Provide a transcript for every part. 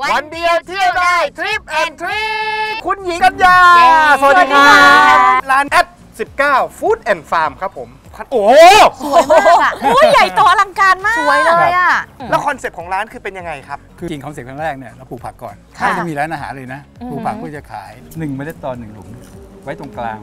วันเดียวเที่ยวได้ Trip and Trick คุณหญิงกัญญาเย้สวัสดีครัสวัสดีค่ะบร้านแอด19 Food and Farm ครับผม โอ้โหสวยมากอะอุ้ยใหญ่โตอลังการมาก สวยเลยอะ แล้วคอนเซปต์ของร้านคือเป็นยังไงครับ คือจริงคอนเซ็ปต์ครั้งแรกเนี่ยเราปลูกผักก่อนค่ะไม่ได้มีร้านอาหารเลยนะอือหือปลูกผักเพื่อจะขาย1เมล็ดต่อหนึ่งหลุม ไว้ตรงกลาง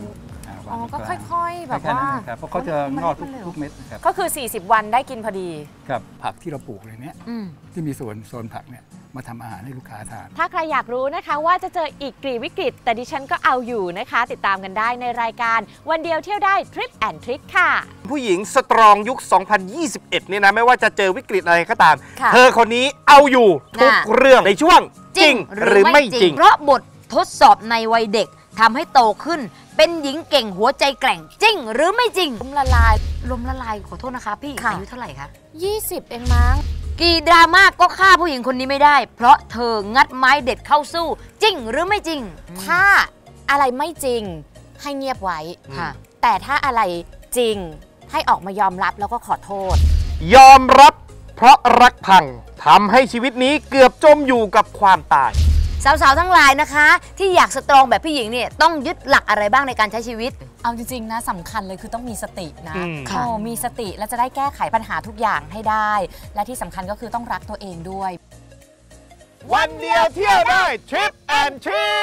าอ๋อวางตก็รงลางค่อยๆ แบบค่ว่านั้นนะครับเพราะเขาจะงอกทุกทุกเม็ดนะครับ ก็คือ 40 วันได้กินพอดี กับผักที่เราปลูกเลยเนี่ยอืมที่มีส่วนโซนผักเนี่ย มาทำอาหารให้ลูกค้าทาน ถ้าใครอยากรู้นะคะว่าจะเจออีกกี่วิกฤต แต่ดิฉันก็เอาอยู่นะคะ ติดตามกันได้ในรายการ วันเดียวเที่ยวได้ทริปแอนทริคค่ะ ผู้หญิงสตรองยุค 2021 เนี่ยนะไม่ว่าจะเจอวิกฤตอะไรก็ตามค่ะเธอคนนี้เอาอยู่ทุกน่ะเรื่องในช่วง จริง หรือไม่จริง เพราะบททดสอบในวัยเด็กทำให้โตขึ้น เป็นหญิงเก่งหัวใจแกร่งจริง หรือไม่จริงล้มละลายลมละลายขอโทษนะคะ พี่ค่ะอายุเท่าไหร่คะ20 เองมั้ง กี่ดราม่าก็ฆ่าผู้หญิงคนนี้ไม่ได้ เพราะเธองัดไม้เด็ดเข้าสู้ จริงหรือไม่จริง ถ้าอะไรไม่จริงให้เงียบไว้ค่ะ แต่ถ้าอะไรจริงให้ออกมายอมรับแล้วก็ขอโทษ ยอมรับเพราะรักพังทำให้ชีวิตนี้เกือบจมอยู่กับความตาย สาวๆทั้งหลายนะคะ ที่อยากสตรองแบบพี่หญิงเนี่ยต้องยึดหลักอะไรบ้างในการใช้ชีวิต เอาจริงๆนะสำคัญเลยคือต้องมีสตินะอืมค่ะโอ้มีสติแล้วจะได้แก้ไขปัญหาทุกอย่างให้ได้ และที่สำคัญก็คือต้องรักตัวเองด้วย วันเดียวเที่ยวได้ทริปแอนทริก